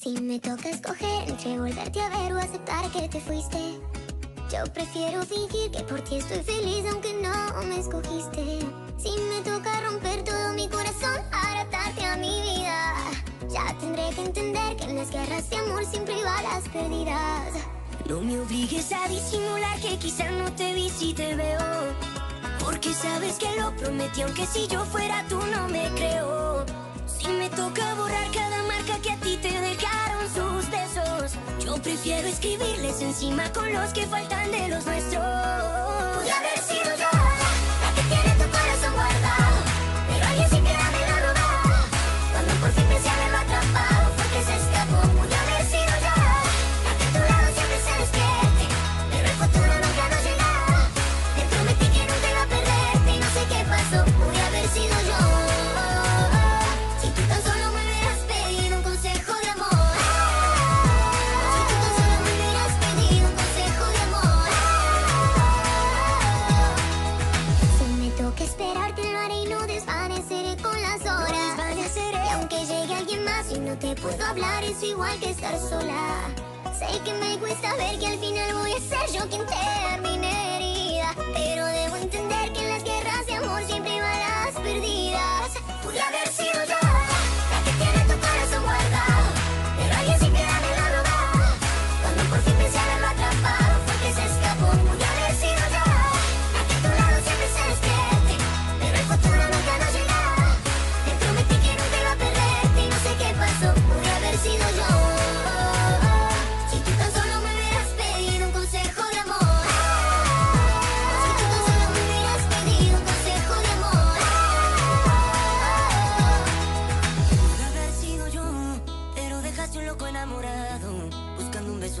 Si me toca escoger entre volverte a ver o aceptar que te fuiste, yo prefiero fingir que por ti estoy feliz aunque no me escogiste. Si me toca romper todo mi corazón para atarte a mi vida, ya tendré que entender que en las guerras de amor siempre hay balas perdidas. No me obligues a disimular que quizá no te vi si te veo. Porque sabes que lo prometí, aunque si yo fuera tú no me creo. Si me toca borrar cada prefiero escribirles encima con los que faltan de los nuestros. Pude haber sido yo no te puedo hablar Es igual que estar sola. Sé que me cuesta ver que al final voy a ser yo quien termine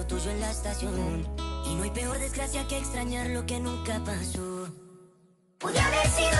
tuyo en la estación. Y no hay peor desgracia que extrañar lo que nunca pasó. Pude haber sido